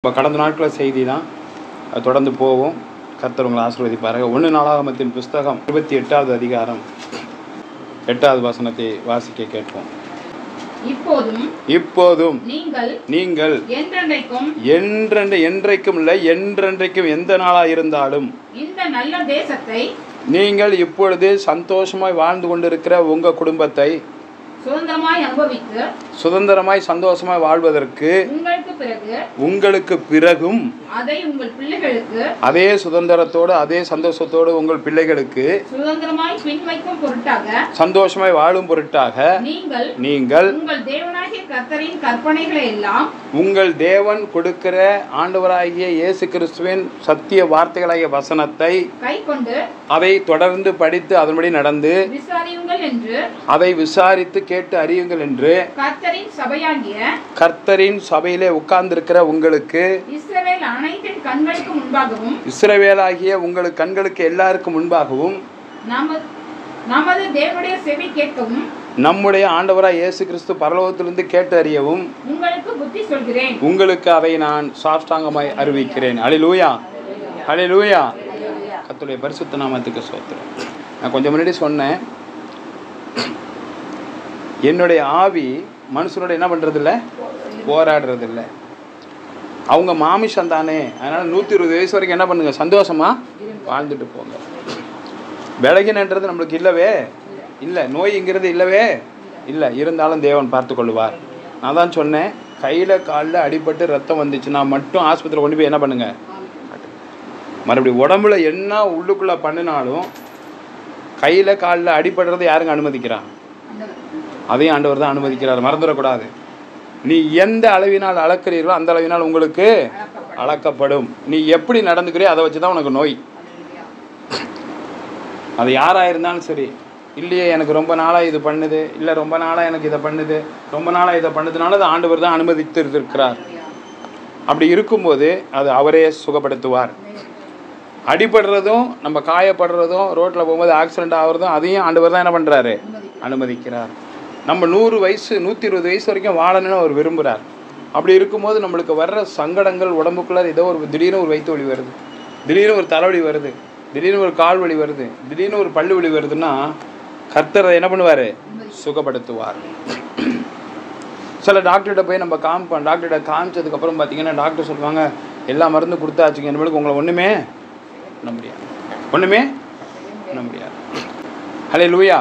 இப்போ கடந்த நாட்களில் செய்தி தான் தொடர்ந்து போவோம் கர்த்தர் உங்களை ஆசீர்வதிப்பார்கள் ஒன்று நாளாகமத்தின் புஸ்தகம் இருபத்தி எட்டாவது அதிகாரம் எட்டாவது வசனத்தை வாசிக்க கேட்போம். இப்போதும் இப்போதும் நீங்கள் நீங்கள் என்றென்றைக்கும் என்றென்று என்றைக்கும் இல்லை என்றென்றைக்கும் எந்த நாளாக இருந்தாலும் இந்த நல்ல தேசத்தை நீங்கள் இப்பொழுது சந்தோஷமாய் வாழ்ந்து கொண்டிருக்கிற உங்கள் குடும்பத்தை சுதந்திரமாய் அனுபவித்து சுதந்திரமாய் சந்தோஷமாய் வாழ்வதற்கு உங்களுக்கு பிறகு உங்களுக்கு பிறகும் அதை உங்கள் பிள்ளைகளுக்கு அதே சுதந்திரத்தோடு அதே சந்தோஷத்தோடு உங்கள் பிள்ளைகளுக்கு சுதந்திரமாய் பின்வைக்கும் பொருட்டாக சந்தோஷமாய் வாழும் பொருட்டாக நீங்கள் நீங்கள் உங்கள் தேவனாகிய கர்த்தரின் கற்பனைகளை எல்லாம் உங்கள் தேவன் கொடுக்கிற ஆண்டவராகிய இயேசு கிறிஸ்துவின் சத்திய வார்த்தைகளாகிய வசனத்தை கை கொண்டு அதை தொடர்ந்து படித்து அதன்படி நடந்து விசாரியுங்கள் என்று அதை விசாரித்து கேட்டு அறியுங்கள் என்று கர்த்தரின் சபையாகிய கர்த்தரின் சபையிலே உட்கார்ந்திருக்கிற உங்களுக்கு இஸ்ரவேல் அனைத்தின் கண்களுக்கு முன்பாகவும் இஸ்ரவேலாகிய உங்கள் கண்களுக்கு எல்லாருக்கும் முன்பாகவும் நமது தேவனுடைய செவி கேட்கவும் நம்முடைய ஆண்டவராய் இயேசு கிறிஸ்து பரலோகத்திலிருந்து கேட்டு அறியவும் உங்களுக்கு புத்தி சொல்கிறேன். உங்களுக்கு அதை நான் சாஷ்டாங்கமாய் அறிவிக்கிறேன். அலிலூயா அலிலூயா கத்துடைய பரிசுத்த நாமத்துக்கு சோத்திரம் நான் கொஞ்சம் முன்னாடி சொன்னேன். என்னுடைய ஆவி மனுஷனோட என்ன பண்ணுறதில்ல போராடுறதில்ல. அவங்க மாமிஷம் தானே. அதனால் நூற்றி இருபது வயசு வரைக்கும் என்ன பண்ணுங்கள் சந்தோஷமாக வாழ்ந்துட்டு போங்க. விலகினன்றது நம்மளுக்கு இல்லவே. இல்லை நோய்ங்கிறது இல்லவே. இல்லை இருந்தாலும் தேவன் பார்த்து கொள்வார் நான் தான் சொன்னேன் கையில் காலில் அடிபட்டு ரத்தம் வந்துச்சுன்னா மட்டும் ஆஸ்பத்திரியில் கொண்டு போய் என்ன பண்ணுங்கள் மறுபடியும் உடம்புல என்ன உள்ளுக்குள்ளே பண்ணினாலும் கையில் காலில் அடிபடுறதை யாருங்க அனுமதிக்கிறான் அதையும் ஆண்டவர் தான் அனுமதிக்கிறார். மறந்துடக்கூடாது. நீ எந்த அளவினால் அளக்கிறீர்களோ அந்த அளவினால் உங்களுக்கு அளக்கப்படும். நீ எப்படி நடந்துக்கிறியோ அதை வச்சு தான் உனக்கு நோய். அது யாராக இருந்தாலும் சரி. இல்லையே எனக்கு ரொம்ப நாளாக இது பண்ணுது. இல்லை ரொம்ப நாளாக எனக்கு இதை பண்ணுது. ரொம்ப நாளாக இதை பண்ணுதுனால அது ஆண்டவர் தான் அனுமதித்திருக்கிறார். அப்படி இருக்கும்போது அது அவரே சுகப்படுத்துவார். அடிபடுறதும் நம்ம காயப்படுறதும் ரோட்டில் போகும்போது ஆக்சிடென்ட் ஆகுறதும் அதையும் ஆண்டவர் தான் என்ன பண்ணுறாரு அனுமதிக்கிறார். நம்ம நூறு வயசு நூற்றி இருபது வயசு வரைக்கும் வாழணும்னு அவர் விரும்புகிறார் அப்படி இருக்கும்போது நம்மளுக்கு வர்ற சங்கடங்கள் உடம்புக்குள்ளே ஏதோ ஒரு திடீர்னு ஒரு வயிற்று வலி வருது. திடீர்னு ஒரு தலைவலி வருது. திடீர்னு ஒரு கால் வலி வருது. திடீர்னு ஒரு பல்லு வலி வருதுன்னா கர்த்தர் என்ன பண்ணுவார்? சுகப்படுத்துவார். சில டாக்டர்கிட்ட போய் நம்ம காமிப்போம் டாக்டர்கிட்ட காமிச்சதுக்கப்புறம் பார்த்தீங்கன்னா டாக்டர் சொல்லுவாங்க எல்லா மருந்து கொடுத்தாச்சுங்க. இனிமேலுக்கு உங்களை ஒன்றுமே பண்ண முடியாது. ஒன்றுமே பண்ண முடியாது. ஹலே லூயா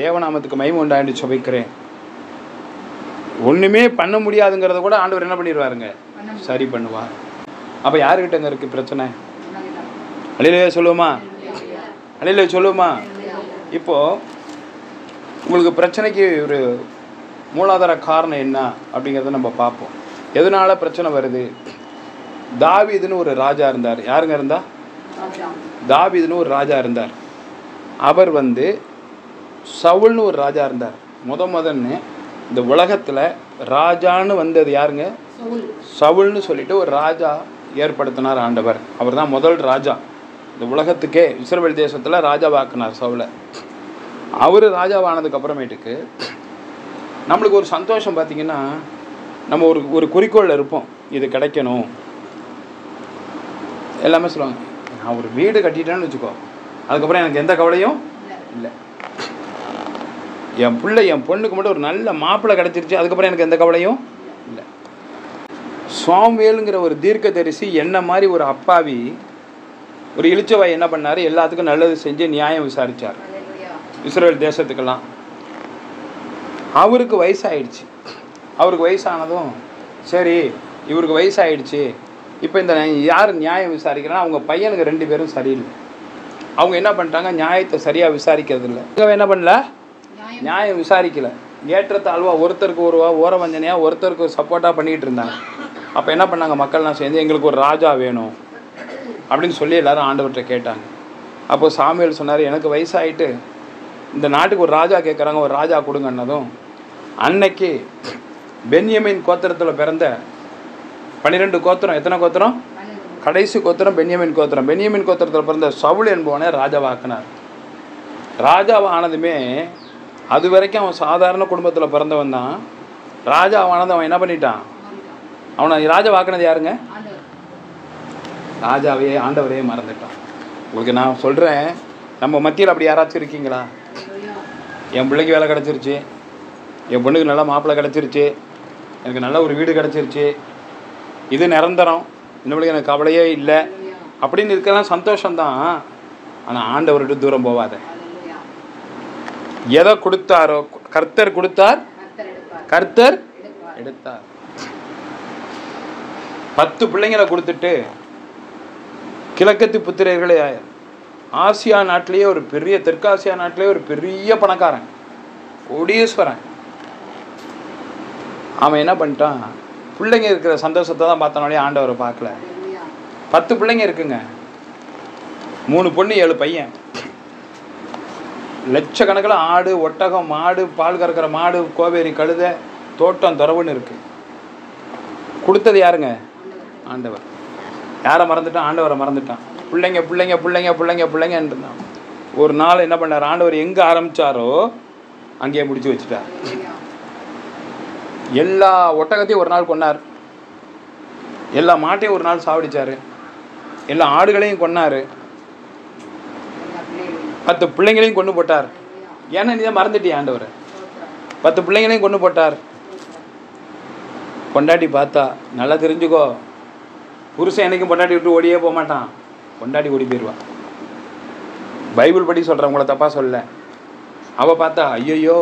தேவநாமத்துக்கு மகிமை உண்டாண்டு சுவைக்கிறேன் ஒன்றுமே பண்ண முடியாதுங்கிறத கூட ஆண்டவர் என்ன பண்ணிடுவாருங்க? சரி பண்ணுவார். அப்போ யாருக்கிட்டங்க இருக்குது பிரச்சனை? அலையிலே சொல்லுவோமா? அலையிலே சொல்லுவோமா? இப்போது உங்களுக்கு பிரச்சனைக்கு ஒரு மூலாதார காரணம் என்ன அப்படிங்கிறத நம்ம பார்ப்போம். எதனால பிரச்சனை வருது? தாவீதுன்னு ஒரு ராஜா இருந்தார். யாருங்க இருந்தா? தாவீதுன்னு ஒரு ராஜா இருந்தார். அவர் வந்து சவுல்னு ஒரு ராஜா இருந்தார். முத முதன்னு இந்த உலகத்தில் ராஜான்னு வந்தது யாருங்க? சவுல்னு சொல்லிட்டு ஒரு ராஜா ஏற்படுத்தினார் ஆண்டவர். அவர் தான் முதல் ராஜா. இந்த உலகத்துக்கே இஸ்ரேல் தேசத்தில் ராஜாவாக்குனார் சவுலை. அவர் ராஜாவானதுக்கு அப்புறமேட்டுக்கு நம்மளுக்கு ஒரு சந்தோஷம் பார்த்தீங்கன்னா நம்ம ஒரு ஒரு குறிக்கோளில் இருப்போம். இது கிடைக்கணும். எல்லாமே சொல்லுவாங்க நான் ஒரு வீடு கட்டிட்டேன்னு வச்சுக்கோ. அதுக்கப்புறம் எனக்கு எந்த கவலையும் இல்லை. என் பிள்ளை என் பொண்ணுக்கு மட்டும் ஒரு நல்ல மாப்பிள்ளை கிடச்சிருச்சு. அதுக்கப்புறம் எனக்கு எந்த கவலையும் இல்லை. சுவாமியலுங்கிற ஒரு தீர்க்க தரிசி என்ன மாதிரி ஒரு அப்பாவி ஒரு இளிச்சவாய் என்ன பண்ணார்? எல்லாத்துக்கும் நல்லது செஞ்சு நியாயம் விசாரித்தார் இஸ்ரேல் தேசத்துக்கெல்லாம். அவருக்கு வயசாயிடுச்சு. அவருக்கு வயசானதும் சரி இவருக்கு வயசாயிடுச்சு. இப்போ இந்த யார் நியாயம் விசாரிக்கிறேன்னா அவங்க பையனுக்கு ரெண்டு பேரும் சரியில்லை. அவங்க என்ன பண்ணிட்டாங்க? நியாயத்தை சரியாக விசாரிக்கிறது இல்லை என்ன பண்ணல? நியாயம். விசாரிக்கல. ஏற்றத்தாழ்வா ஒருத்தருக்கு ஒரு ஓர வஞ்சனையாக ஒருத்தருக்கு ஒரு சப்போர்ட்டாக பண்ணிக்கிட்டு இருந்தாங்க. அப்போ என்ன பண்ணாங்க? மக்கள்லாம் சேர்ந்து எங்களுக்கு ஒரு ராஜா வேணும் அப்படின்னு சொல்லி எல்லாரும் ஆண்டவர்கிட்ட கேட்டாங்க. அப்போ சாமியல் சொன்னார் எனக்கு வயசாயிட்டு இந்த நாட்டுக்கு ஒரு ராஜா கேட்குறாங்க ஒரு ராஜா கொடுங்கன்னதும் அன்னைக்கு பென்யமின் கோத்திரத்தில் பிறந்த பன்னிரெண்டு கோத்திரம் எத்தனை கோத்திரம்? கடைசி கோத்திரம் பென்யமின் கோத்திரம். பென்யமின் கோத்திரத்தில் பிறந்த சவுல் என்பவனை ராஜாவாக்கினார். ராஜாவானதுமே அது வரைக்கும் அவன் சாதாரண குடும்பத்தில் பிறந்தவன் தான். ராஜாவானது அவன் என்ன பண்ணிட்டான்? அவனை ராஜா வாக்குனது யாருங்க? ஆண்டவர் ராஜாவே மறந்துட்டான். உங்களுக்கு நான் சொல்கிறேன் நம்ம மத்தியில் அப்படி யாராச்சும் இருக்கீங்களா? என் பிள்ளைக்கு வேலை கிடச்சிருச்சு. என் பொண்ணுக்கு நல்ல மாப்பிள்ளை கிடச்சிருச்சு. எனக்கு நல்ல ஒரு வீடு கிடச்சிருச்சு. இது நிரந்தரம். இன்னொரு எனக்கு கவலையே இல்லை. அப்படின்னு இருக்கலாம் சந்தோஷம்தான். ஆனால் ஆண்டவர்கிட்ட தூரம் போவாத. எதை கொடுத்தாரோ? கர்த்தர் கொடுத்தார்? கர்த்தர் எடுத்தார் பத்து பிள்ளைங்களை கொடுத்துட்டு கிழக்கத்து புத்திரர்களே ஆசியா நாட்டிலேயே ஒரு பெரிய தெற்காசியா நாட்டிலேயே ஒரு பெரிய பணக்காரன் கோடீஸ்வரன். அவன் என்ன பண்ணிட்டான்? பிள்ளைங்க இருக்கிற சந்தோஷத்தை தான் பார்த்தனாலே ஆண்டவரை பார்க்கல. பத்து பிள்ளைங்க இருக்குங்க. மூணு பொண்ணு ஏழு பையன். லட்சக்கணக்கில் ஆடு ஒட்டகம் மாடு பால் கறக்கிற மாடு கோவேரி கழுதை தோட்டம் துறவுன்னு இருக்குது கொடுத்தது யாருங்க? ஆண்டவர். யாரை மறந்துட்டான்? ஆண்டவரை மறந்துட்டான். பிள்ளைங்க பிள்ளைங்க பிள்ளைங்க பிள்ளைங்க பிள்ளைங்கன்றான் இருந்தான். ஒரு நாள் என்ன பண்ணார்? ஆண்டவர் எங்கே ஆரம்பித்தாரோ அங்கேயே முடிச்சு வச்சுட்டார். எல்லா ஒட்டகத்தையும் ஒரு நாள் கொன்னார். எல்லா மாட்டையும் ஒரு நாள் சாவடிச்சார். எல்லா ஆடுகளையும் கொன்னாரு. பத்து பிள்ளைங்களையும் கொண்டு போட்டார். ஏன்னா நீ தான் மறந்துட்டிய ஆண்டவர். பத்து பிள்ளைங்களையும் கொண்டு போட்டார். பொண்டாட்டி பார்த்தா நல்லா தெரிஞ்சுக்கோ. புருஷன் என்றைக்கும் பொண்டாட்டி விட்டு ஓடியே போக மாட்டான். பொண்டாட்டி ஓடி போயிடுவான் பைபிள் படி சொல்கிறேன் உங்களை தப்பாக சொல்ல அவள் பார்த்தா ஐயையோ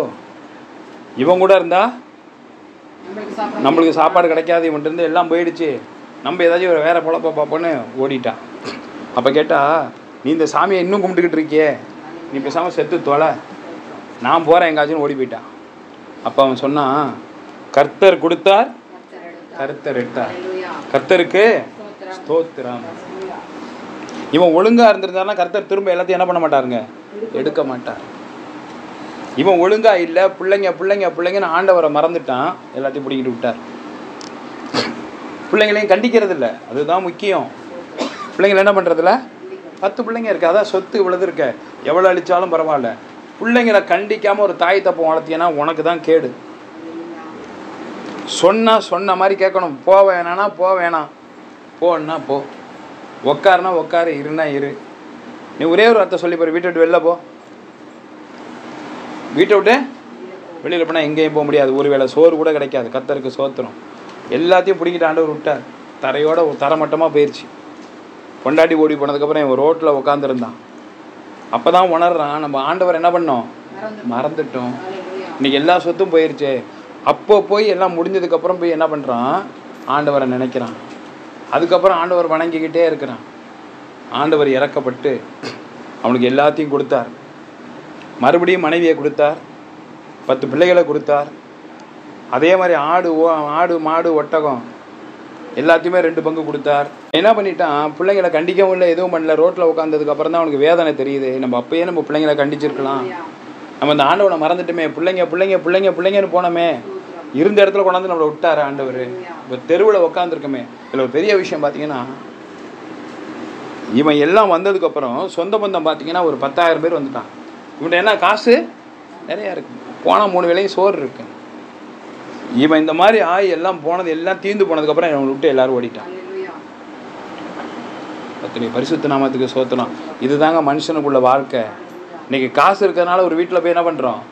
இவன் கூட இருந்தா நம்மளுக்கு சாப்பாடு கிடைக்காது இவன்ட்டு எல்லாம் போயிடுச்சு. நம்ம ஏதாச்சும் ஒரு வேற பொழப்ப பார்ப்போன்னு ஓடிட்டான். அப்போ கேட்டா நீ இந்த சாமியை இன்னும் கும்பிட்டுக்கிட்டு இருக்கியே? நீ பேசாமல் செத்து தொலை. நான் போகிறேன் எங்காச்சும் ஓடி போயிட்டான் அப்போ அவன் சொன்னான் கர்த்தர் கொடுத்தார் கர்த்தர் எடுத்தார் கர்த்தருக்கு ஸ்தோத்திரம். இவன் ஒழுங்காக இருந்திருந்தாருன்னா கர்த்தர் திரும்ப எல்லாத்தையும் என்ன பண்ண மாட்டாருங்க? எடுக்க மாட்டார். இவன் ஒழுங்காக இல்லை பிள்ளைங்க பிள்ளைங்க பிள்ளைங்கன்னு ஆண்டவரை மறந்துட்டான் எல்லாத்தையும் பிடிக்கிட்டு விட்டார். பிள்ளைங்களையும் கண்டிக்கிறது இல்லை அதுதான் முக்கியம். பிள்ளைங்களை என்ன பண்ணுறதில்ல பத்து பிள்ளைங்க இருக்கு அதான் சொத்து இவ்வளவு இருக்க எவ்வளோ அழிச்சாலும் பரவாயில்ல. பிள்ளைங்களை கண்டிக்காமல் ஒரு தாய் தப்பம் வளர்த்தியன்னா உனக்கு தான் கேடு. சொன்னால் சொன்ன மாதிரி கேட்கணும். போ வேணானா போ வேணாம். போன்னா போ. உக்காருனா உக்காரு இருனா இரு. நீ ஒரே ஒரு வார்த்தை சொல்லி பாரு. வீட்டை விட்டு வெளில போ. வீட்டை விட்டு வெளியில் போனால் எங்கேயும் போக முடியாது. ஒரு வேளை சோறு கூட கிடைக்காது. கத்தருக்கு சோத்துரும். எல்லாத்தையும் பிடிக்கிட்டு ஆண்டவர் விட்டார். தரையோட தரமட்டமாக போயிடுச்சு பொண்டாட்டி ஓடி போனதுக்கப்புறம் இவன் ரோட்டில் உட்காந்துருந்தான் அப்போ தான் உணர்றான். நம்ம ஆண்டவர் என்ன பண்ணோம்? மறந்து மறந்துட்டோம். இன்னைக்கு எல்லா சொத்தும் போயிருச்சே. அப்போ போய் எல்லாம் முடிஞ்சதுக்கப்புறம் போய் என்ன பண்ணுறான் ஆண்டவரை நினைக்கிறான். அதுக்கப்புறம் ஆண்டவர் வணங்கிக்கிட்டே இருக்கிறான். ஆண்டவர் இறக்கப்பட்டு அவனுக்கு எல்லாத்தையும் கொடுத்தார். மறுபடியும் மனைவியை கொடுத்தார். பத்து பிள்ளைகளை கொடுத்தார். அதே மாதிரி ஆடு ஓ ஆடு மாடு ஒட்டகம் எல்லாத்தையுமே ரெண்டு பங்கு கொடுத்தார். என்ன பண்ணிட்டான்? பிள்ளைங்களை கண்டிக்கவும் இல்லை எதுவும் பண்ணல. ரோட்டில் உட்காந்ததுக்கு அப்புறம் தான் அவனுக்கு வேதனை தெரியுது. நம்ம அப்பயே நம்ம பிள்ளைங்களை கண்டிச்சிருக்கலாம். நம்ம இந்த ஆண்டவனை மறந்துட்டுமே. பிள்ளைங்க பிள்ளைங்க பிள்ளைங்க பிள்ளைங்கன்னு போனோமே. இருந்த இடத்துல கொண்டாந்து நம்மளை விட்டாரு ஆண்டவர். இப்போ தெருவில் உட்காந்துருக்கோமே இதில் ஒரு பெரிய விஷயம் பார்த்தீங்கன்னா இவன் எல்லாம் வந்ததுக்கப்புறம் சொந்த பந்தம் பார்த்தீங்கன்னா ஒரு பத்தாயிரம் பேர் வந்துட்டான். இவன் என்ன காசு? நிறையா இருக்கு. போனால் மூணு வேளையும் சோறு இருக்குது இவன் இந்த மாதிரி ஆய் எல்லாம் போனது எல்லாம் தீர்ந்து போனதுக்கப்புறம் இவனை விட்டு எல்லாரும் ஓடிட்டான். பத்தினி பரிசுத்த நாமத்துக்கு சோத்தனம் இதுதாங்க மனுஷனுக்குள்ள வாழ்க்கை. இன்னைக்கு காசு இருக்கிறதுனால ஒரு வீட்டில் போய் என்ன பண்ணுறோம்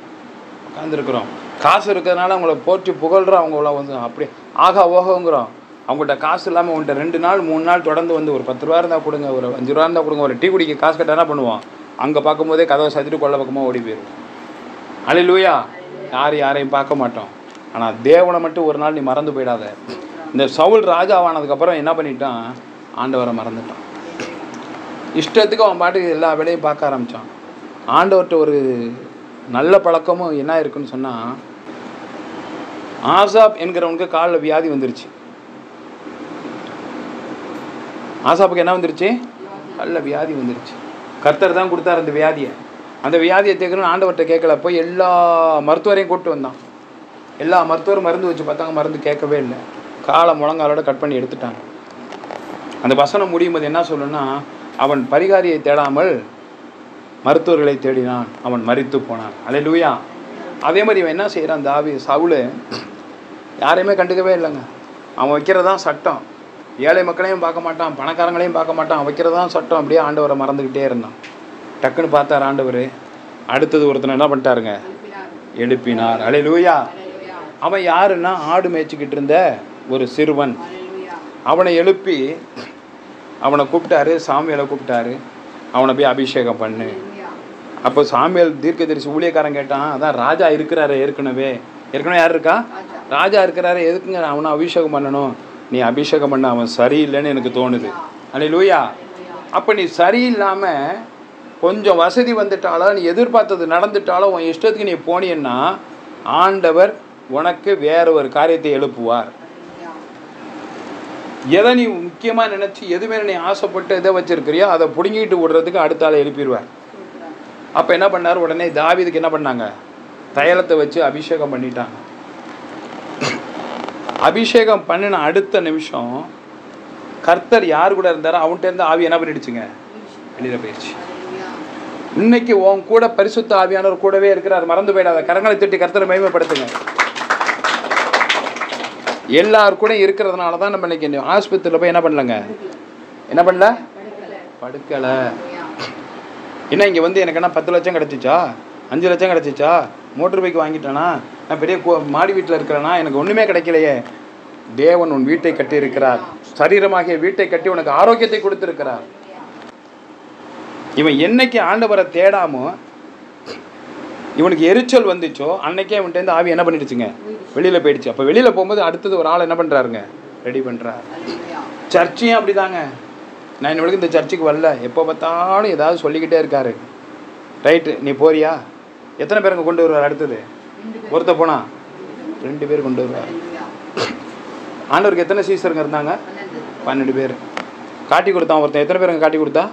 உட்காந்துருக்குறோம் காசு இருக்கிறதுனால அவங்கள போற்றி புகழ்கிறோம் அவங்கள வந்து அப்படி ஆகா ஓகோங்கிறோம் அவங்கள்ட்ட காசு இல்லாமல் உங்கள்கிட்ட ரெண்டு நாள் மூணு நாள் தொடர்ந்து வந்து ஒரு பத்து ரூபா இருந்தால் கொடுங்க ஒரு அஞ்சு ரூபா இருந்தால் கொடுங்க ஒரு டீ குடிக்க காசு கட்ட என்ன பண்ணுவோம்? அங்கே பார்க்கும்போதே கதவை சத்திட்டு கொள்ள பக்கமாக ஓடி போயிடுவோம் அழிலூயா யார் யாரையும் பார்க்க மாட்டோம். ஆனால் தேவனை மட்டும் ஒரு நாள் நீ மறந்து போயிடாத. இந்த சவுல் ராஜாவானதுக்கப்புறம் என்ன பண்ணிட்டான்? ஆண்டவரை மறந்துட்டான். இஷ்டத்துக்கு அவன் பாட்டுக்கு எல்லா வேலையும் பார்க்க ஆரம்பித்தான் ஆண்டவர்கிட்ட ஒரு நல்ல பழக்கமும் என்ன இருக்குன்னு சொன்னால் ஆசாப் என்கிறவனுக்கு காலில் வியாதி வந்துருச்சு. ஆசாப்புக்கு என்ன வந்துருச்சு? காலில் வியாதி வந்துருச்சு. கர்த்தர் தான் கொடுத்தாரு அந்த வியாதியை. அந்த வியாதியை தேக்கணும்னு ஆண்டவர்கிட்ட கேட்கல. போய் எல்லா மருத்துவரையும் கூப்பிட்டு வந்தான். எல்லா மருத்துவரும் மருந்து வச்சு பார்த்தாங்க மருந்து கேட்கவே இல்லை. காலை முழங்காலோட கட் பண்ணி எடுத்துட்டாங்க. அந்த வசனம் முடியும் போது என்ன சொல்லுன்னா அவன் பரிகாரியை தேடாமல் மருத்துவர்களை தேடினான். அவன் மறித்து போனான். அல்லேலூயா அதே மாதிரி இவன் என்ன செய்கிறான் தாவி சவுலு யாரையுமே கண்டுக்கவே இல்லைங்க. அவன் வைக்கிறதான் சட்டம். ஏழை மக்களையும் பார்க்க மாட்டான் பணக்காரங்களையும் பார்க்க மாட்டான். அவன் சட்டம். அப்படியே ஆண்டவரை மறந்துக்கிட்டே இருந்தான். டக்குன்னு பார்த்தார் ஆண்டவர். அடுத்தது ஒருத்தனை என்ன பண்ணிட்டாருங்க? எழுப்பினார். அலை லூயா அவன் யாருன்னா ஆடு மேய்ச்சிக்கிட்டு இருந்த ஒரு சிறுவன். அவனை எழுப்பி அவனை கூப்பிட்டாரு சாமியலை கூப்பிட்டாரு. அவனை போய் அபிஷேகம் பண்ணு. அப்போ சாமியல் தீர்க்கதரிசி ஊழியக்காரன் கேட்டான் அதான் ராஜா இருக்கிறாரு ஏற்கனவே. ஏற்கனவே யார் இருக்கா? ராஜா இருக்கிறாரு எதுக்குங்க அவனை அபிஷேகம் பண்ணணும்? நீ அபிஷேகம் பண்ண அவன் சரியில்லைன்னு எனக்கு தோணுது. அனி லூயா அப்போ நீ சரியில்லாமல் கொஞ்சம் வசதி வந்துட்டாலோ நீ எதிர்பார்த்தது நடந்துட்டாலோ உன் இஷ்டத்துக்கு நீ போனீன்னா ஆண்டவர் உனக்கு வேற ஒரு காரியத்தை எழுப்புவார். எதை நீ முக்கியமாக நினச்சி எது மேலே நீ ஆசைப்பட்டு எதை வச்சிருக்கிறியோ அதை பிடுங்கிட்டு விடுறதுக்கு அடுத்த ஆளை எழுப்பிடுவார் அப்போ என்ன பண்ணார்? உடனே தாவிதுக்கு என்ன பண்ணாங்க? தைலத்தை வச்சு அபிஷேகம் பண்ணிட்டாங்க. அபிஷேகம் பண்ணின அடுத்த நிமிஷம் கர்த்தர் யார் கூட இருந்தாரோ அவன்கிட்ட இருந்து ஆவி என்ன பண்ணிடுச்சுங்க? வெளியில் போயிடுச்சு இன்னைக்கு உன் கூட பரிசுத்த ஆவியானவர் கூடவே இருக்கிறார். மறந்து போயிடாத. கரங்களை திட்டி கர்த்தரை மகிமைப்படுத்துங்க எல்லார் கூட இருக்கிறதுனால தான் நம்ம இன்னைக்கு ஆஸ்பத்திரியில் போய் என்ன பண்ணலங்க? என்ன பண்ணல? படுக்கலை. என்ன இங்கே வந்து எனக்கு என்ன பத்து லட்சம் கிடச்சிச்சா? அஞ்சு லட்சம் கிடச்சிச்சா? மோட்டர் பைக் வாங்கிட்டேனா? நான் பெரிய கோ- மாடி வீட்டில் இருக்கிறேனா? எனக்கு ஒன்றுமே கிடைக்கலையே. தேவன் உன் வீட்டை கட்டி இருக்கிறார் சரீரமாகிய வீட்டை கட்டி உனக்கு ஆரோக்கியத்தை கொடுத்துருக்கிறார். இவன் என்னைக்கு ஆண்டவரை தேடாமோ இவனுக்கு எரிச்சல் வந்துச்சோ அன்னைக்கே அவன்கிட்ட ஆவி என்ன பண்ணிடுச்சுங்க? வெளியில் போயிடுச்சு. அப்போ வெளியில் போகும்போது அடுத்தது ஒரு ஆள் என்ன பண்ணுறாருங்க ரெடி பண்ணுறார் சர்ச்சையும் அப்படிதாங்க. நான் இன்னொருக்கு இந்த சர்ச்சுக்கு வரல. எப்போ பார்த்தாலும் ஏதாவது சொல்லிக்கிட்டே இருக்காரு. ரைட்டு நீ போறியா? எத்தனை பேருங்க கொண்டு வருவார் அடுத்தது? ஒருத்த போனா? ரெண்டு பேர் கொண்டு வருவார். ஆண்டவருக்கு எத்தனை சீசருங்க இருந்தாங்க? பன்னெண்டு பன்னெண்டு பேர். காட்டி கொடுத்தான் ஒருத்தன். எத்தனை பேருங்க காட்டி கொடுத்தா?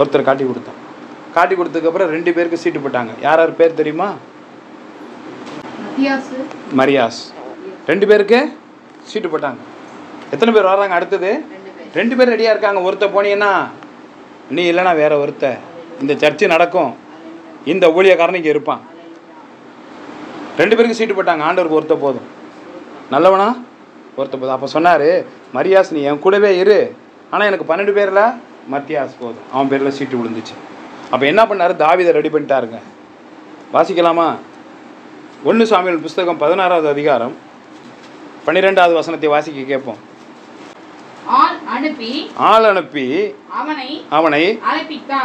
ஒருத்தர் காட்டி கொடுத்தான். காட்டி கொடுத்ததுக்கப்புறம் ரெண்டு பேருக்கு சீட்டு போட்டாங்க. யார் யார் பேர் தெரியுமா? மரியாஸ். ரெண்டு பேருக்கு சீட்டு போட்டாங்க. எத்தனை பேர் வர்றாங்க அடுத்தது? ரெண்டு பேர். ரெண்டு பேர் ரெடியாக இருக்காங்க. ஒருத்த போனீங்கன்னா நீ இல்லைனா வேற ஒருத்த. இந்த சர்ச்சு நடக்கும். இந்த ஊழியக்காரன் இங்கே இருப்பான். ரெண்டு பேருக்கு சீட்டு போட்டாங்க. ஆண்டவருக்கு ஒருத்த போதும். நல்லவனா? ஒருத்த போதும். அப்போ சொன்னார் மரியாஸ் நீ என் கூடவே இரு. ஆனால் எனக்கு பன்னெண்டு பேரில் மத்தியாஸ் போதும். அவன் பேரில் சீட்டு விழுந்துச்சு. அப்போ என்ன பண்ணார்? தாவிதை ரெடி பண்ணிட்டாருங்க. வாசிக்கலாமா? ஒன்று சாமியல் புஸ்தகம் பதினாறாவது அதிகாரம் பன்னிரெண்டாவது வசனத்தை வாசிக்க கேட்போம். ஆள் அனுப்பி அவனை அவனை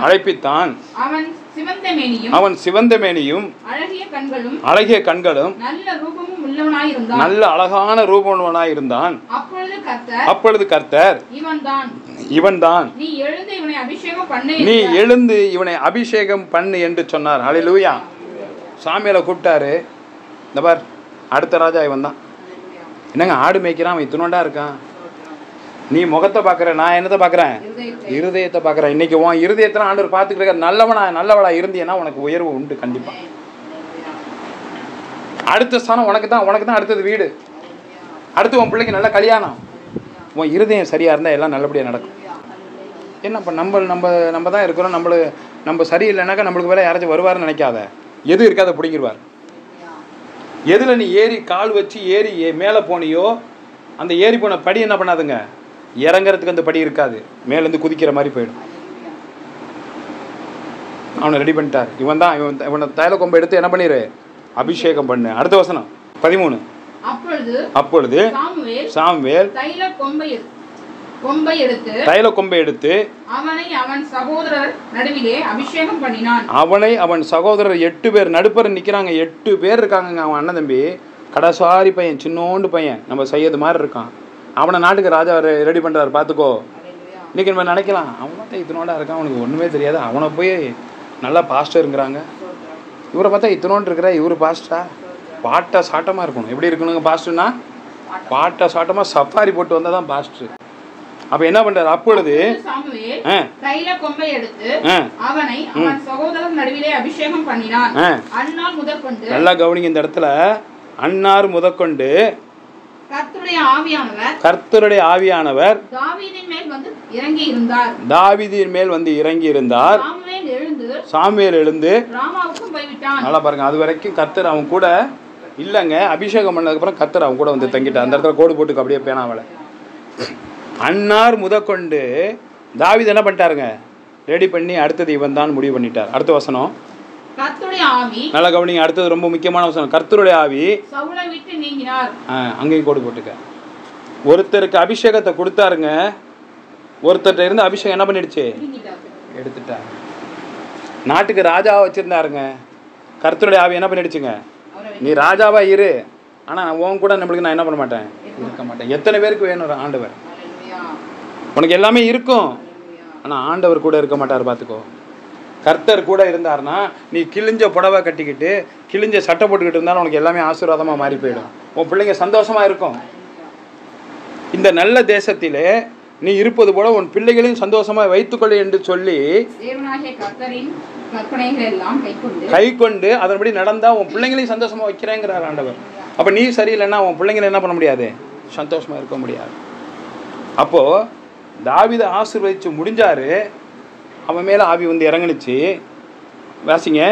அழைப்பித்தான். அவன் சிவந்த மேனியும் அவன் சிவந்த மேனியும் அழகிய கண்களும் அழகிய கண்களும் நல்ல அழகான ரூபவனாய் இருந்தான் அப்பொழுது கர்த்தர் இவனை அபிஷேகம் பண்ணு நீ. எழுந்து இவனை அபிஷேகம் பண்ணு என்று சொன்னார். ஹalleluya. சாமியால கூப்பிட்டாரு. இந்த பார் அடுத்த ராஜா இவன் தான் என்னங்க ஆடு மேய்க்கிறான் அவன் இத்தினோண்டா இருக்கான்? நீ முகத்தை பார்க்குற நான் என்னத்தை பார்க்குறேன்? இருதயத்தை. பார்க்குறேன். இன்னைக்கு உன் இருதயத்தில் ஆண்டவர் பார்த்துக்கிட்டு நல்லவனா நல்லவளா இருந்தீன்னா உனக்கு உயர்வு உண்டு கண்டிப்பாக அடுத்த ஸ்தானம் உனக்கு தான் உனக்கு தான் அடுத்தது வீடு. அடுத்து உன் பிள்ளைக்கு நல்ல கல்யாணம். உன் இருதயம் சரியாக இருந்தால் எல்லாம் நல்லபடியாக நடக்கும். என்ன இப்போ நம்ம நம்ம நம்ம தான் இருக்கிறோம். நம்மளு நம்ம சரியில்லைனாக்கா நம்மளுக்கு வேலை யாராச்சும் வருவாருன்னு நினைக்காத. எது இருக்காத பிடிங்கிருவார். எதில் நீ ஏறி கால் வச்சு ஏறி ஏ- மேலே போனியோ அந்த ஏறி போன படி என்ன பண்ணாதுங்க? இறங்குறதுக்கு அந்த படி இருக்காது. மேலேருந்து குதிக்கிற மாதிரி போயிடும். அவனை ரெடி பண்ணிட்டார். இவன் தான் இவன் இவனை தைல கொம்பை எடுத்து என்ன பண்ணிடு அபிஷேகம் பண்ணு. அடுத்த வசனம். பதிமூணு. அப்பொழுது சாமுவேல் தைல கொம்பை எடு- கொம்பை எடுத்து அவனை அவன் சகோதரர் நடுவிலே அபிஷேகம் பண்ணினான். அவனை அவன் சகோதரர் எட்டு பேர் நடுப்பர் நிற்கிறாங்க எட்டு பேர் இருக்காங்கங்க அவன் அண்ணன் தம்பி. கடைசாரி பையன் சின்னோண்டு பையன். நம்ம செய்யது மாதிரி இருக்கான். அவனை நாட்டுக்கு ராஜா ரெடி பண்ணுறாரு பார்த்துக்கோ இன்னைக்கு நம்ம நினைக்கலாம் அவன் தான் இத்தனோண்டா இருக்கான். அவனுக்கு ஒன்றுமே தெரியாது. அவனை போய் நல்லா பாஸ்டருங்கிறாங்க. இவரை பார்த்தா இத்தனோண்டு இருக்கிற இவர் பாஸ்டா பாட்டா சாட்டமாக இருக்கணும். எப்படி இருக்கணுங்க பாஸ்டர்னா? பாட்டா சாட்டமாக சஃபாரி போட்டு வந்தால் தான் பாஸ்டர். அப்போ என்ன பண்ணுறாரு அப்பொழுது தைல கொம்பை எடுத்து அவனை அவன் சகோதரர் நடுவிலே அபிஷேகம் பண்ணினான். ஆ. அந்நாள் முதற்கொண்டு நல்லா கவனிங்க இந்த இடத்துல. அன்னார் முதற்கொண்டு கர்த்தருடைய ஆவியானவர் தாவீதின் மேல் வந்து இறங்கி இருந்தார் சாமியல் எழுந்து நல்லா பாருங்க அது வரைக்கும் கர்த்தர் அவன் கூட இல்லைங்க அபிஷேகம் பண்ணதுக்கப்புறம் கத்தர் அவன் கூட வந்து தங்கிட்டார். அந்த இடத்துல கோடு போட்டுக்கு அப்படியே பேனாவலை அன்னார் முதற்கொண்டு தாவீது என்ன பண்ணிட்டாருங்க? ரெடி பண்ணி அடுத்தது இவன் தான் முடிவு பண்ணிட்டார். அடுத்த வசனம். கர்த்தருடைய ஆவி. நல்லா கவனிங்க அடுத்தது ரொம்ப முக்கியமான வசனம். கர்த்தருடைய ஆவி. சவுலை விட்டு நீங்கினார். ஆ, அங்கேயும் கோடு போட்டுக்க ஒருத்தருக்கு அபிஷேகத்தை கொடுத்தாருங்க ஒருத்தர்கிட்ட இருந்து அபிஷேகம் என்ன பண்ணிடுச்சு? எடுத்துட்டார் நாட்டுக்கு ராஜாவை வச்சிருந்தாருங்க. கர்த்தருடைய ஆவி என்ன பண்ணிடுச்சுங்க? நீ ராஜாவா இரு. ஆனா நான் உன் கூட நம்மளுக்கு நான் என்ன பண்ண மாட்டேன்? இருக்க மாட்டேன். எத்தனை பேருக்கு வேணும் ஆண்டவர்? உனக்கு எல்லாமே இருக்கும். ஹalleluya. ஆனா ஆண்டவர் கூட இருக்க மாட்டார் பார்த்துக்கோ கர்த்தர் கூட இருந்தாருன்னா நீ கிழிஞ்ச புடவை கட்டிக்கிட்டு கிழிஞ்ச சட்டை போட்டுக்கிட்டு இருந்தாலும் உனக்கு எல்லாமே ஆசீர்வாதமா மாறி போயிடும். உன் பிள்ளைங்க சந்தோஷமா இருக்கும். இந்த நல்ல தேசத்திலே நீ இருப்பது போல உன் பிள்ளைகளையும் சந்தோஷமா வைத்துக்கொள்ளு என்று சொல்லி கை கொண்டு அதன்படி நடந்தா உன் பிள்ளைங்களையும் சந்தோஷமா வைக்கிறேங்கிறார் ஆண்டவர். அப்ப நீ சரியில்லைன்னா உன் பிள்ளைங்களை என்ன பண்ண முடியாது? சந்தோஷமா இருக்க முடியாது. அப்போ தாவீதை ஆசீர்வதிச்சு முடிஞ்சாரு. அவன் மேல ஆவி வந்து இறங்குனுச்சு. வாசிங்க.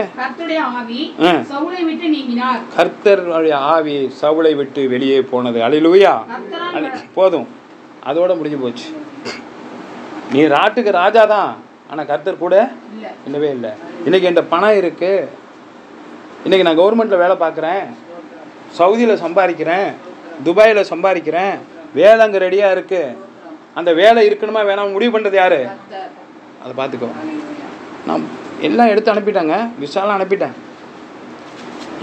கர்த்தருடைய ஆவி சவுளை விட்டு வெளியே போனது. அழிலுவையா போதும். அதோட முடிஞ்சு போச்சு. நீ ராட்டுக்கு ராஜா தான். ஆனா கர்த்தர் கூட இல்ல. இல்லவே இல்லை. இன்னைக்கு என்கிட்ட பணம் இருக்கு. இன்னைக்கு நான் கவர்மெண்ட்ல வேலை பார்க்குறேன். சவுதியில் சம்பாதிக்கிறேன். துபாயில் சம்பாதிக்கிறேன். வேலை அங்கே ரெடியாக இருக்கு. அந்த வேலை இருக்கணுமா வேணாம் முடிவு பண்ணுறது யாரு? அதை பார்த்துக்கோ. நான் எல்லாம் எடுத்து அனுப்பிட்டாங்க. விசாலாம் அனுப்பிட்டேன்.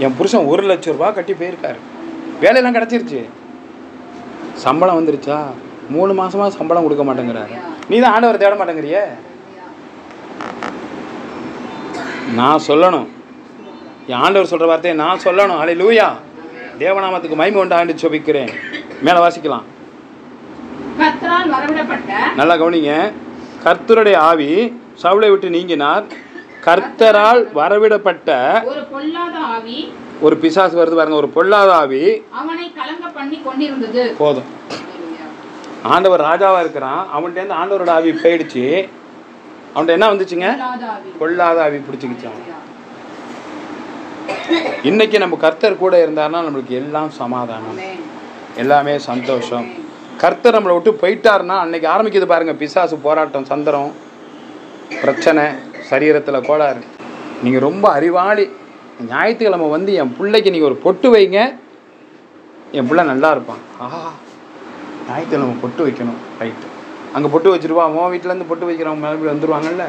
என் புருஷன் ஒரு லட்ச ரூபா கட்டி போயிருக்காரு. வேலையெல்லாம் கிடச்சிருச்சு. சம்பளம் வந்துருச்சா? மூணு மாசமா சம்பளம் கொடுக்க மாட்டேங்கிறாரு. நீ தான் ஆண்டவர் தேட மாட்டேங்கிறியே? நான் சொல்லணும். என் ஆண்டவர் சொல்ற வார்த்தையை நான் சொல்லணும். அலை லூயா தேவநாமத்துக்கு மகிமை உண்டாண்டு சொபிக்கிறேன் மேலே வாசிக்கலாம். நல்லா கவனிங்க. கர்த்தருடைய ஆவி சவுளை விட்டு நீங்கினார். கர்த்தரால் வரவிடப்பட்ட ஒரு பொல்லாத ஆவி ஒரு பிசாசு வருது பாருங்க ஒரு பொல்லாத ஆவி. அவனை கலங்க பண்ணி கொண்டிருந்தது. போதும். ஆண்டவர் ராஜாவா இருக்கிறான். அவன்கிட்ட ஆண்டவரோட ஆவி போயிடுச்சு. அவன்கிட்ட என்ன வந்துச்சுங்க? பொல்லாத ஆவி. பொல்லாத ஆவி பிடிச்சிக்கிச்சு அவன். இன்னைக்கு நம்ம கர்த்தர் கூட இருந்தாருன்னா நம்மளுக்கு எல்லாம் சமாதானம். எல்லாமே சந்தோஷம். கர்த்தர் நம்மளை விட்டு போயிட்டாருன்னா அன்றைக்கி ஆரம்பிக்குது பாருங்கள் பிசாசு போராட்டம் சந்திரம் பிரச்சனை சரீரத்தில் கோளாறு. நீங்கள் ரொம்ப அறிவாளி. ஞாயிற்றுக்கிழமை வந்து என் பிள்ளைக்கு நீங்கள் ஒரு பொட்டு வைங்க. என் பிள்ளை நல்லா இருப்பான். ஆஹா ஞாயிற்றுக்கிழமை பொட்டு வைக்கணும் ரைட்டு அங்கே பொட்டு வச்சிருவா உன் வீட்டிலேருந்து பொட்டு வைக்கிறவங்க மறுபடியும் வந்துடுவாங்கல்ல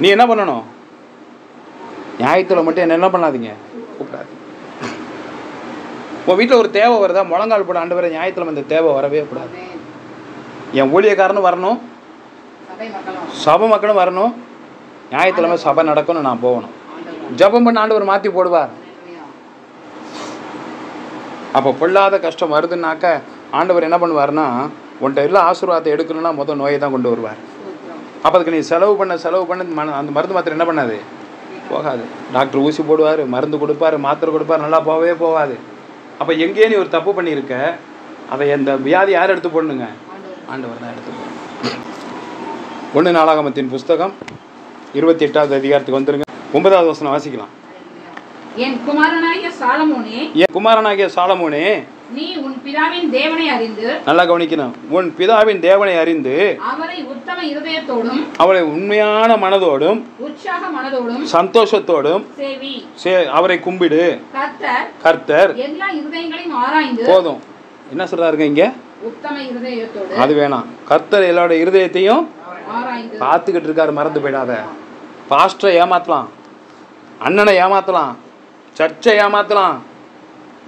நீ என்ன பண்ணணும்? ஞாயிற்றுக்கிழமை மட்டும் என்ன என்ன பண்ணாதீங்க? கூப்பிடாது உன் வீட்டில் ஒரு தேவை வருதா? முழங்கால் போட ஆண்டு வர ஞாயிற்றுக்கிழமை இந்த தேவை வரவே கூடாது. என் ஊழியக்காரனும் வரணும். சபை மக்களும். வரணும். ஞாயிற்றுக்கிழமை சபை நடக்கணும் நான் போகணும். ஜெபம் பண்ண ஆண்டவர் மாற்றி போடுவார். அப்போ பொல்லாத கஷ்டம் வருதுன்னாக்க ஆண்டவர் என்ன பண்ணுவார்னா உன்கிட்ட எல்லா ஆசீர்வாதத்தை எடுக்கணும்னா முதல் நோயை தான் கொண்டு வருவார். அப்போ அதுக்கு நீ செலவு பண்ண செலவு பண்ண அந்த மருந்து மாத்திரை என்ன பண்ணாது? போகாது. டாக்டர் ஊசி போடுவார் மருந்து கொடுப்பாரு மாத்திரை கொடுப்பார் நல்லா போகவே போகாது. அப்போ எங்கேயே நீ ஒரு தப்பு பண்ணியிருக்க அதை இந்த வியாதி யார் எடுத்து போடணுங்க? ஆண்டவர் தான் எடுத்து போடணும் ஒன்று நாளாகமத்தின் புஸ்தகம் இருபத்தி எட்டாவது அதிகாரத்துக்கு வந்துருங்க. ஒன்பதாவது வசனம் வாசிக்கலாம். என் குமாரனாகிய சாலமோனே என் குமாரனாகிய சாலமோனே நீ உன் பிதாவின் தேவனை அறிந்து நல்லா கவனிக்கணும். உன் பிதாவின் தேவனை அறிந்து அவரை உத்தம இருதயத்தோடும் அவரை உண்மையான மனதோடும் உற்சாக மனதோடும் சந்தோஷத்தோடும் அவரை கும்பிடு. கர்த்தர் கர்த்தர் எல்லா இருதயங்களையும் ஆராய்ந்து போதும். என்ன சொல்றாருங்க இங்க? அது வேணாம். கர்த்தர் எல்லாரோட இருதயத்தையும் பார்த்துக்கிட்டு இருக்காரு மறந்து போயிடாத. பாஸ்டரை ஏமாத்தலாம். அண்ணனை ஏமாத்தலாம். சர்ச்சை ஏமாத்தலாம்.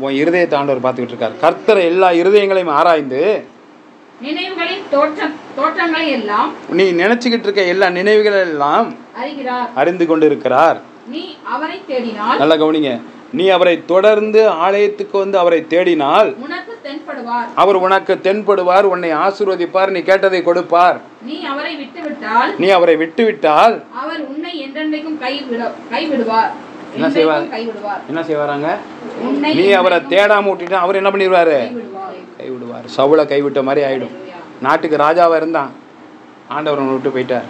உன் இருதயத்தை ஆண்டவர் பார்த்துக்கிட்டு இருக்காரு. கர்த்தர் எல்லா இருதயங்களையும் ஆராய்ந்து நீ நினைச்சுக்கிட்டு இருக்க எல்லா நினைவுகள் எல்லாம் அறிகிறார். அறிந்து கொண்டு இருக்கிறார் நீ அவரை தேடினால் நல்லா கவனிங்க. நீ அவரை தொடர்ந்து ஆலயத்துக்கு வந்து அவரை தேடினால் அவர் உனக்கு தென்படுவார் உன்னை ஆசீர்வதிப்பார் நீ கேட்டதை கொடுப்பார். நீ அவரை விட்டுவிட்டால் நீ அவரை விட்டுவிட்டால் அவர் உன்னை என்றென்றைக்கும் கைவிட கைவிடுவார். என்ன செய்வார்? என்ன செய்வாராங்க? நீ அவரை தேடாம விட்டுட்டா அவர் என்ன பண்ணிடுவாரு? கைவிடுவார். சவுளை கைவிட்ட மாதிரி ஆயிடும். நாட்டுக்கு ராஜாவா இருந்தான். ஆண்டவர் விட்டு போயிட்டார்.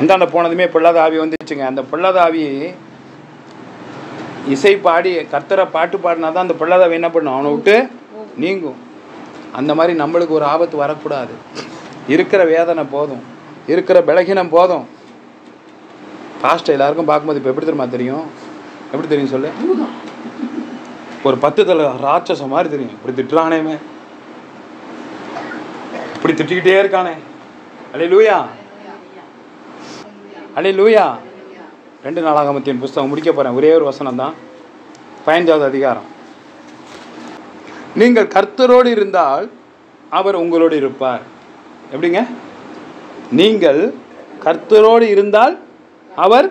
அந்தாண்ட போனதுமே பொல்லாத ஆவி வந்துச்சுங்க. அந்த பொல்லாத ஆவி இசை பாடி கர்த்தரை பாட்டு பாடினா தான் அந்த பிள்ளைதான் என்ன பண்ணும்? அவனை விட்டு நீங்கும். அந்த மாதிரி நம்மளுக்கு ஒரு ஆபத்து வரக்கூடாது. இருக்கிற வேதனை போதும். இருக்கிற பலகீனம் போதும். பாஸ்ட்டை எல்லாருக்கும் பார்க்கும்போது இப்போ எப்படி தெரியுமா தெரியும்? எப்படி தெரியும் சொல்லு? ஒரு பத்து தலை ராட்சசம் மாதிரி தெரியும். இப்படி திட்டுறானேமே. இப்படி திட்டிக்கிட்டே இருக்கானே. அலே லூயா அலே லூயா ரெண்டு நாளாகமத்தின் புஸ்தகம் முடிக்க போகிறேன் ஒரே ஒரு வசனம் தான் பதினஞ்சாவது அதிகாரம். நீங்கள் கர்த்தரோடு இருந்தால் அவர் உங்களோடு இருப்பார். எப்படிங்க? நீங்கள் கர்த்தரோடு இருந்தால் அவர்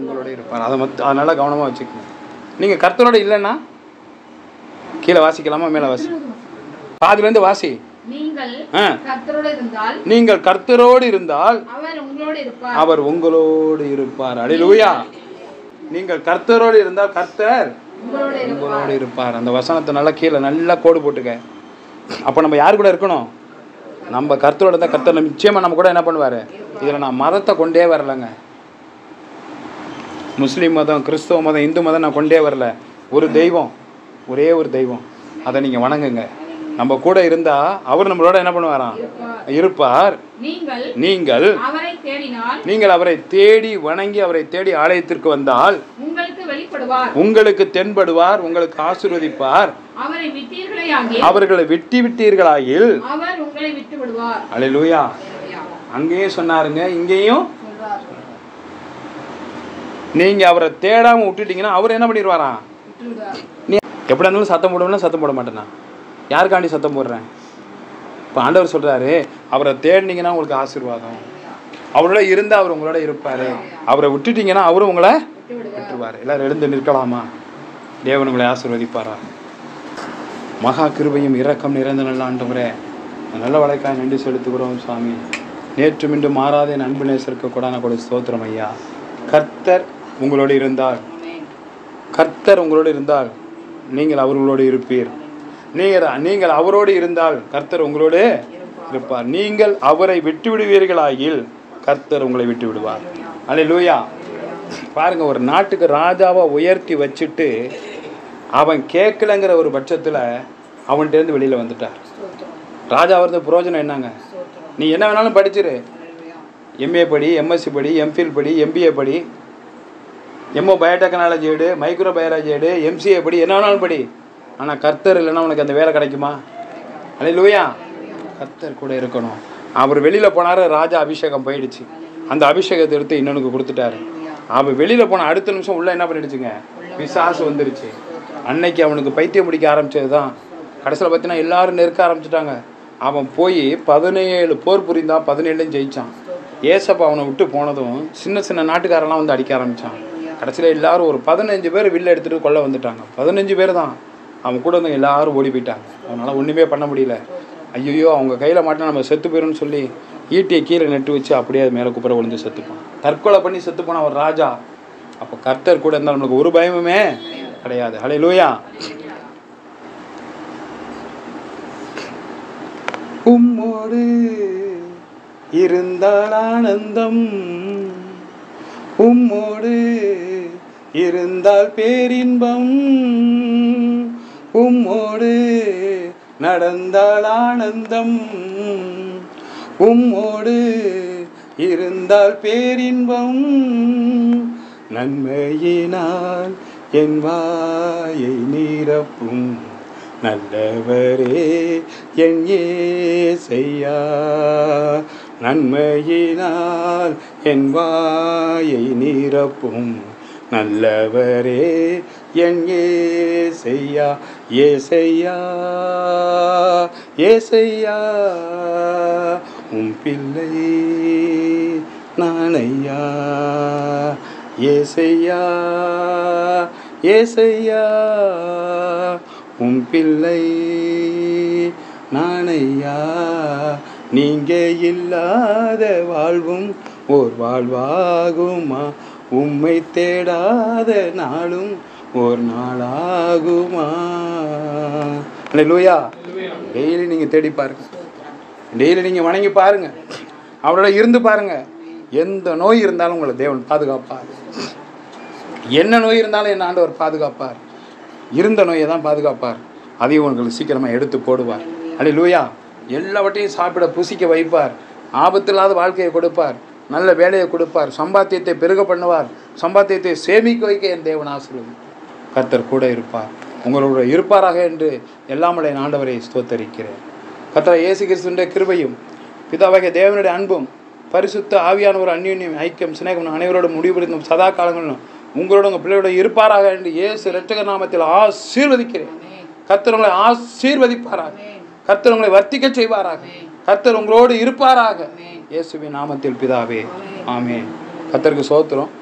உங்களோட இருப்பார். அதை மத் அதனால கவனமாக வச்சுக்கணும் நீங்கள் கர்த்தரோடு இல்லைன்னா கீழே வாசிக்கலாமா? மேலே வாசி. பாதிலேருந்து வாசி. நீங்கள் கர்த்தரோடு இருந்தால் நீங்கள் கர்த்தரோடு இருந்தால் அவர் உங்களோடு இருப்பார். அடிலூயா நீங்கள் கர்த்தரோடு இருந்தால் கர்த்தர் உங்களோடு இருப்பார். அந்த வசனத்தை நல்லா கீழே நல்லா கோடு போட்டுக்க. அப்போ நம்ம யார் கூட இருக்கணும்? நம்ம கர்த்தரோட இருந்தால் கர்த்தர் நிச்சயமாக நம்ம கூட என்ன பண்ணுவார்? இதில் நான் மதத்தை கொண்டே வரலைங்க. முஸ்லீம் மதம் கிறிஸ்தவ மதம் இந்து மதம் நான் கொண்டே வரல. ஒரு தெய்வம் ஒரே ஒரு தெய்வம். அதை நீங்கள் வணங்குங்க. நம்ம கூட இருந்தால் அவர் நம்மளோட என்ன பண்ணுவாராம்? இருப்பார். நீங்கள் நீங்கள் அவரை தேடி வணங்கி அவரை தேடி ஆலயத்திற்கு வந்தால் உங்களுக்கு தென்படுவார் உங்களுக்கு ஆசீர்வதிப்பார். அவர்களை விட்டி விட்டீர்களாயில் அலையிலூயா. அங்கேயும் சொன்னாருங்க இங்கேயும் நீங்க அவரை தேடாம விட்டுட்டீங்கன்னா அவர் என்ன பண்ணிடுவாராம்? எப்படி இருந்தாலும் சத்தம் போடுவேன்னா சத்தம் போட மாட்டேனா? யாருக்காண்டி சத்தம் போடுறேன்? இப்போ ஆண்டவர் சொல்கிறாரு அவரை தேடினீங்கன்னா உங்களுக்கு ஆசீர்வாதம். அவரோட இருந்தால் அவர் உங்களோட இருப்பார். அவரை விட்டுட்டீங்கன்னா அவரும் உங்களை விட்டுருவார். எல்லாரும் எழுந்து நிற்கலாமா? தேவன் உங்களை ஆசீர்வதிப்பாரா? மகா கிருபையும் இரக்கம் நிறைந்த நல்ல ஆண்டவரே நல்ல வழக்காக நன்றி செலுத்துகிறோம் சாமி நேற்று மீண்டும் மாறாத அன்பு நேசருக்கு கொடான கொடு ஸ்தோத்திரம் ஐயா. கர்த்தர் உங்களோடு இருந்தால் கர்த்தர் உங்களோடு இருந்தால் நீங்கள் அவர்களோடு இருப்பீர். நீங்கள் நீங்கள் அவரோடு இருந்தால் கர்த்தர் உங்களோடு இருப்பார். நீங்கள் அவரை விட்டு விடுவீர்களாகில் கர்த்தர் உங்களை விட்டு விடுவார் அல்ல லூயா பாருங்க ஒரு நாட்டுக்கு ராஜாவை உயர்த்தி வச்சுட்டு அவன் கேட்கலங்கிற ஒரு பட்சத்தில் அவன்கிட்டேருந்து வெளியில் வந்துட்டார். ராஜா வரது புரோஜனம் என்னங்க? நீ என்ன வேணாலும் படிச்சிரு. எம்ஏ படி எம்எஸ்சி படி எம்ஃபில் படி எம்பிஏ படி எம்ஓ பயோடெக்னாலஜி எடு மைக்ரோ பயாலஜி எடு எம்சிஏ படி என்ன வேணாலும் படி. ஆனால் கர்த்தர் இல்லைன்னா உனக்கு அந்த வேலை கிடைக்குமா? அலே லூயா கர்த்தர் கூட இருக்கணும். அவர் வெளியில் போனார் ராஜா அபிஷேகம் போயிடுச்சு. அந்த அபிஷேகத்தை எடுத்து இன்னொனுக்கு கொடுத்துட்டாரு. அவன் வெளியில் போன அடுத்த நிமிஷம் உள்ள என்ன பண்ணிடுச்சுங்க? விசாசு வந்துருச்சு. அன்னைக்கு அவனுக்கு பைத்தியம் பிடிக்க ஆரம்பிச்சது தான் கடைசியில் பார்த்தீங்கன்னா எல்லாரும் நெருக்க ஆரம்பிச்சிட்டாங்க. அவன் போய் பதினேழு போர் புரிந்தான் பதினேழுலையும் ஜெயிச்சான். ஏசப்பா அவனை விட்டு போனதும் சின்ன சின்ன நாட்டுக்காரெல்லாம் வந்து அடிக்க ஆரம்பித்தான் கடைசியில் எல்லாரும் ஒரு பதினஞ்சு பேர் வில்ல எடுத்துகிட்டு கொள்ள வந்துட்டாங்க. பதினஞ்சு பேர் தான். அவன் கூட வந்து எல்லாரும் ஓடி போயிட்டாங்க. அவனால் ஒன்றுமே பண்ண முடியல. ஐயோ அவங்க கையில் மாட்டினா நம்ம செத்து போயிடும்னு சொல்லி ஈட்டியை கீழே நெட்டு வச்சு அப்படியே அது மேலே குப்புற விழுந்து செத்துப்பான். தற்கொலை பண்ணி செத்து போன ஒரு ராஜா. அப்போ கர்த்தர் கூட இருந்தால் நம்மளுக்கு ஒரு பயமுமே கிடையாது. ஹலே லூயா உம்மோடு இருந்தால் ஆனந்தம். உம்மோடு இருந்தால் பேரின்பம். உம்மோடு நடந்தால் ஆனந்தம். உம்மோடு இருந்தால் பேரின்பம். நன்மையினால் என் வாயை நிரப்பும். நல்லவரே என் ஏசையா. நன்மையினால் என் வாயை நிரப்பும். நல்லவரே என் ஏசையா. ஏசையா ஏசையா உம் பிள்ளை நானையா. ஏசையா ஏசையா உம் பிள்ளை நானையா. நீங்க இல்லாத வாழ்வும் ஓர் வாழ்வாகுமா? உம்மை தேடாத நாளும் ஒரு நாளாகுமா? லூயா டெய்லி நீங்கள் தேடி பாருங்க. டெய்லி நீங்கள் வணங்கி பாருங்க. அவரோட இருந்து பாருங்க. எந்த நோய் இருந்தாலும் உங்களை தேவன் பாதுகாப்பார். என்ன நோய் இருந்தாலும் என் ஆண்டவர் பாதுகாப்பார். இருந்த நோயை தான் பாதுகாப்பார். அதையும் உங்களுக்கு சீக்கிரமாக எடுத்து போடுவார். அடி லூயா எல்லாவற்றையும் சாப்பிட புசிக்க வைப்பார். ஆபத்தில்லாத வாழ்க்கையை கொடுப்பார். நல்ல வேலையை கொடுப்பார். சம்பாத்தியத்தை பெருக பண்ணுவார். சம்பாத்தியத்தை சேமிக்க வைக்க என் தேவன் ஆசிரியர் கர்த்தர் கூட இருப்பார். உங்களோட இருப்பாராக என்று எல்லாமுடைய ஆண்டவரை ஸ்தோத்தரிக்கிறேன். கர்த்தர் இயேசு கிறிஸ்துடைய கிருபையும் பிதாவகை தேவனுடைய அன்பும் பரிசுத்த ஆவியான ஒரு அந்யோன்யம் ஐக்கியம் சிநேகம் அனைவரோட முடிவுபடுத்தும் சதா காலங்களிலும் உங்களோட உங்கள் பிள்ளையோட இருப்பாராக என்று இயேசு இரட்சக நாமத்தில் ஆசீர்வதிக்கிறேன். கர்த்தர் உங்களை ஆசீர்வதிப்பாராக. கர்த்தர் உங்களை வர்த்திக்க செய்வாராக. கர்த்தர் உங்களோடு இருப்பாராக. இயேசுவின் நாமத்தில் பிதாவே ஆமே கர்த்தருக்கு சோத்திரம்